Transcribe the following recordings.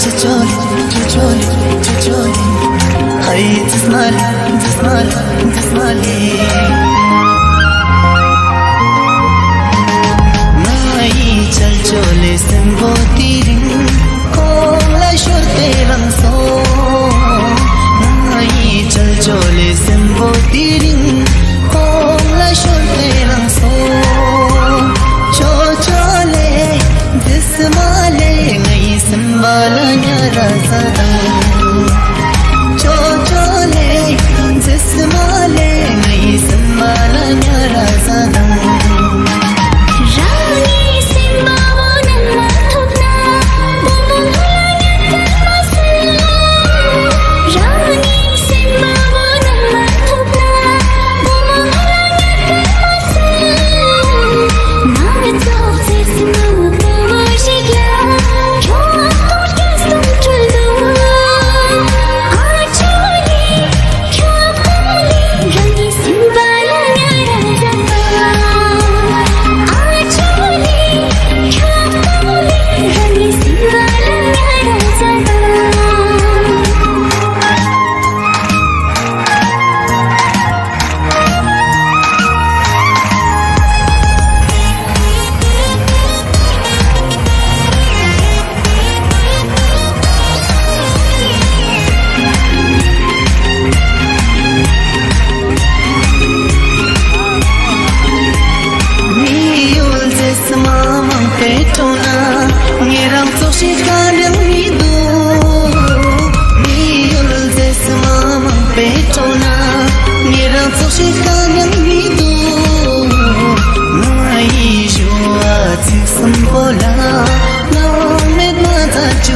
çiçol, çiçol, çiçol Hay cisnali, cisnali, cisnali Mai çal çole sembote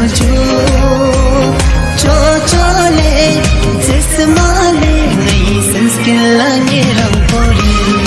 ཁས ཁས ཁས